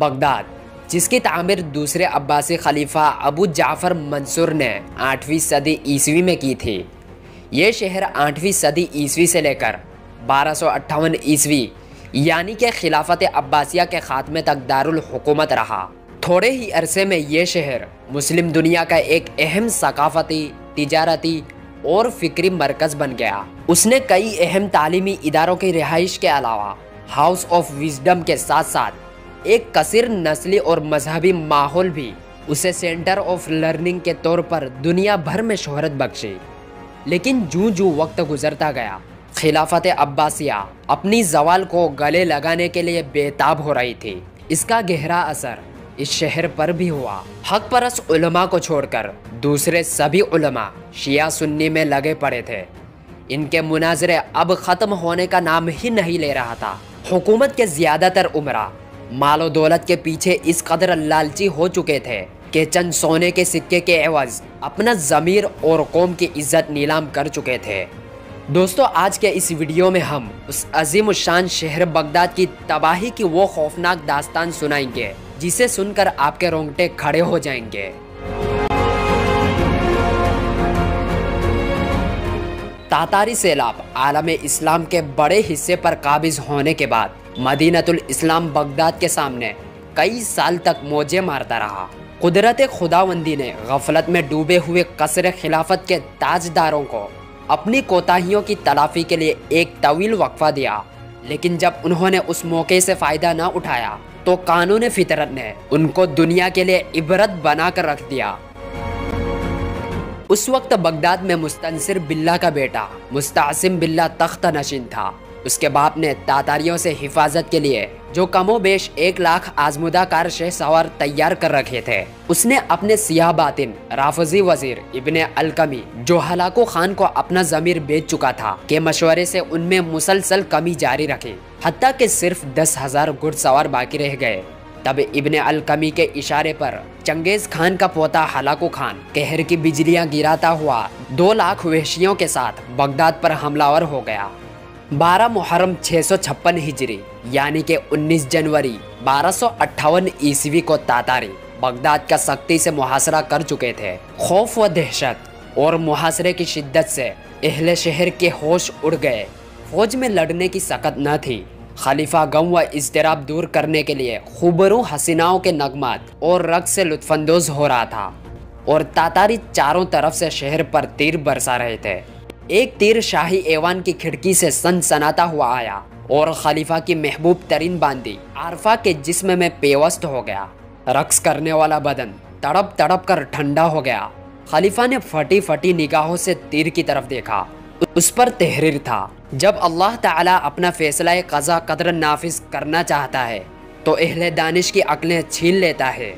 Baghdad, जिसकी तामीर दूसरे अब्बासी खलीफा अबू जाफ़र मंसूर ने आठवीं सदी ईस्वी में की थी। ये शहर आठवीं सदी ईस्वी से लेकर बारह सौ अट्ठावन ईस्वी, यानी कि खिलाफत अब्बासिया के खात्मे तक दारुल हुकूमत रहा। थोड़े ही अरसे में ये शहर मुस्लिम दुनिया का एक अहम सकाफती, तिजारती और फिक्री मरकज़ बन गया। उसने कई अहम तालीमी इदारों की रिहाइश के अलावा हाउस ऑफ़ विजडम के साथ साथ एक कसर नस्ली और मजहबी माहौल भी उसे सेंटर ऑफ़ लर्निंग के तौर पर दुनिया भर में शोहरत बख्शी। लेकिन जूं जूं वक्त गुजरता गया, खिलाफत अब्बासिया अपनी जवाल को गले लगाने के लिए बेताब हो रही थी। इसका गहरा असर इस शहर पर भी हुआ। हक परस उलमा को छोड़कर दूसरे सभी उलमा शिया सुन्नी में लगे पड़े थे। इनके मुनाजरे अब ख़त्म होने का नाम ही नहीं ले रहा था। हुकूमत के ज़्यादातर उमरा मालो दौलत के पीछे इस कदर लालची हो चुके थे कि चंद सोने के सिक्के के एवज अपना ज़मीर और कौम की इज़्ज़त नीलाम कर चुके थे। दोस्तों, आज के इस वीडियो में हम उस अजीम शान शहर बगदाद की तबाही की वो खौफनाक दास्तान सुनाएँगे, जिसे सुनकर आपके रोंगटे खड़े हो जाएँगे। तातारी सैलाब आलम इस्लाम के बड़े हिस्से पर काबिज होने के बाद मदीनतुल इस्लाम बगदाद के सामने कई साल तक मोजे मारता रहा। कुदरत खुदावंदी ने गफलत में डूबे हुए कसर खिलाफत के ताजदारों को अपनी कोताहियों की तलाफी के लिए एक तवील वक्फा दिया। लेकिन जब उन्होंने उस मौके से फ़ायदा न उठाया तो कानून फितरत ने उनको दुनिया के लिए इबरत बनाकर रख दिया। उस वक्त बगदाद में मुस्तनसिर बिल्ला का बेटा, मुस्तासिम बिल्ला तख्त नशीन था। उसके बाप ने तातारियों से हिफाजत के लिए जो कमो बेश एक लाख आजमुदा कार शह सवार तैयार कर रखे थे, उसने अपने सियाह बातिन, राफजी वज़ीर इब्ने अलकमी जो हलाको खान को अपना जमीर बेच चुका था के मशवरे से उनमें मुसलसल कमी जारी रखी हती के सिर्फ़ दस हज़ार घुड़सवार बाकी रह गए। तब इब्ने अलकमी के इशारे पर चंगेज खान का पोता हलाकू खान कहर की बिजलियाँ गिराता हुआ दो लाख वहशियों के साथ बगदाद पर हमलावर हो गया। 12 मुहर्रम छः सौ छप्पन हिजरी, यानी कि 19 जनवरी, बारह सौ अट्ठावन ईस्वी को तातारी, बगदाद का सख्ती से मुहासरा कर चुके थे। खौफ व दहशत और मुहासरे की शिद्दत से अहले शहर के होश उड़ गए। फौज में लड़ने की सकत न थी। खलीफा गम व इजतराब दूर करने के लिए खुबरू हसीनाओं के नगमात और रक्स से लुत्फानंदोज हो रहा था और तातारी चारों तरफ़ से शहर पर तीर बरसा रहे थे। एक तीर शाही एवान की खिड़की से सन सनाता हुआ आया और खलीफा की महबूब तरीन बांदी आरफा के जिस्म में पेवस्त हो गया। रक्स करने वाला बदन तड़प तड़प कर ठंडा हो गया। खलीफा ने फटी फटी निगाहों से तीर की तरफ़ देखा। उस पर तहरीर था। जब अल्लाह ताला अपना फैसला कज़ा कदर नाफिज करना चाहता है तो अहले दानिश की अकलें छीन लेता है।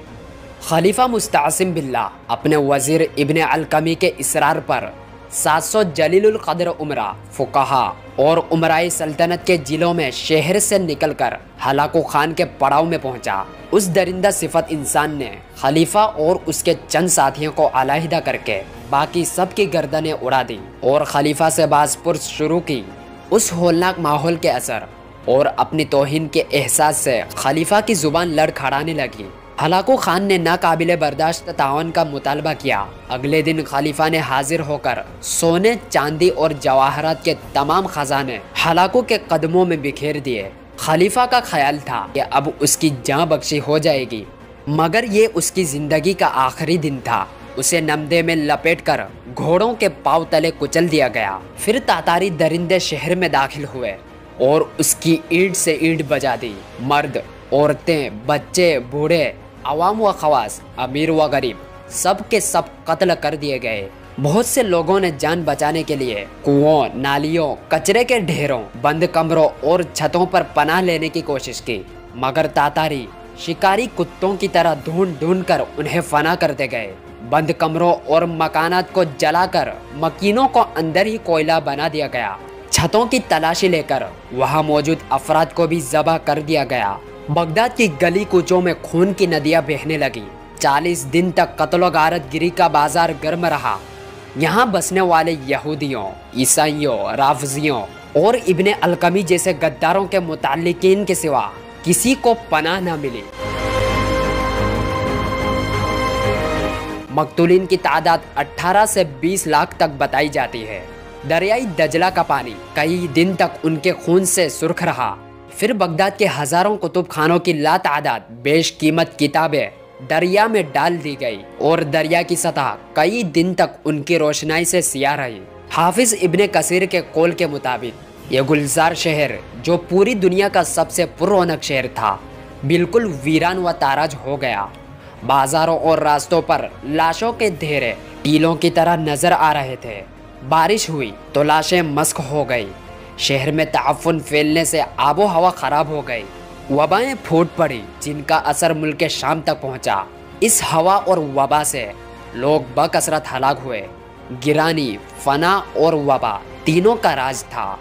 खलीफा मुस्तासिम बिल्ला अपने वज़ीर इब्ने अलकमी के इसरार पर 700 जलील कदर उमरा, फुकहा और उमराई सल्तनत के जिलों में शहर से निकलकर हलाकू खान के पड़ाव में पहुँचा। उस दरिंदा सिफत इंसान ने खलीफा और उसके चंद साथियों को अलहदा करके बाकी सब की गर्दनें उड़ा दी और खलीफा से बाजपुर शुरू की। उस होलनाक माहौल के असर और अपनी तोहिन के एहसास से खलीफा की ज़ुबान लड़खड़ाने लगी। हलाको खान ने नाकाबिल बर्दाश्त तावन का मुतालबा किया। अगले दिन खलीफा ने हाजिर होकर सोने, चांदी और जवाहरात के तमाम खजाने हलाको के कदमों में बिखेर दिए। खलीफा का ख्याल था कि अब उसकी जाँ बख्शी हो जाएगी, मगर ये उसकी ज़िंदगी का आखिरी दिन था। उसे नमदे में लपेट कर घोड़ों के पाव तले कुचल दिया गया। फिर तातारी दरिंदे शहर में दाखिल हुए और उसकी ईट से ईट बजा दी। मर्द, औरतें, बच्चे, बूढ़े अवाम व खवास अमीर व गरीब सब के सब कत्ल कर दिए गए। बहुत से लोगों ने जान बचाने के लिए कुओं, नालियों, कचरे के ढेरों, बंद कमरों और छतों पर पनाह लेने की कोशिश की। मगर तातारी, शिकारी कुत्तों की तरह ढूंढ ढूंढ कर उन्हें फना करते गए। बंद कमरों और मकानात को जलाकर मकीनों को अंदर ही कोयला बना दिया गया। छतों की तलाशी लेकर वहाँ मौजूद अफराद को भी जबा कर दिया गया। बगदाद की गली कुचों में खून की नदियाँ बहने लगी। 40 दिन तक कत्लो गारत गिरी का बाज़ार गर्म रहा। यहाँ बसने वाले यहूदियों, ईसाइयों, राफजियों और इबन अलकमी जैसे गद्दारों के मुतालिकीन के सिवा किसी को पनाह न मिली। मकतुलिन की तादाद 18 से 20 लाख तक बताई जाती है। दरियाई दजला का पानी कई दिन तक उनके खून से सुर्ख रहा। फिर बगदाद के हज़ारों कुतुब खानों की लातादाद बेश कीमत किताबें दरिया में डाल दी गई और दरिया की सतह कई दिन तक उनकी रोशनाई से सिया रही। हाफिज इब्ने कसीर के कोल के मुताबिक, ये गुलजार शहर, जो पूरी दुनिया का सबसे पुरौनक शहर था, बिल्कुल वीरान व ताराज हो गया। बाजारों और रास्तों पर लाशों के ढेरे टीलों की तरह नज़र आ रहे थे। बारिश हुई तो लाशें मस्क हो गई। शहर में ताफुन फैलने से आबो हवा खराब हो गई। वबाएँ फूट पड़ी, जिनका असर मुल्क के शाम तक पहुँचा। इस हवा और वबा से लोग बकसरत हलाक हुए। गिरानी, फना और वबा तीनों का राज था।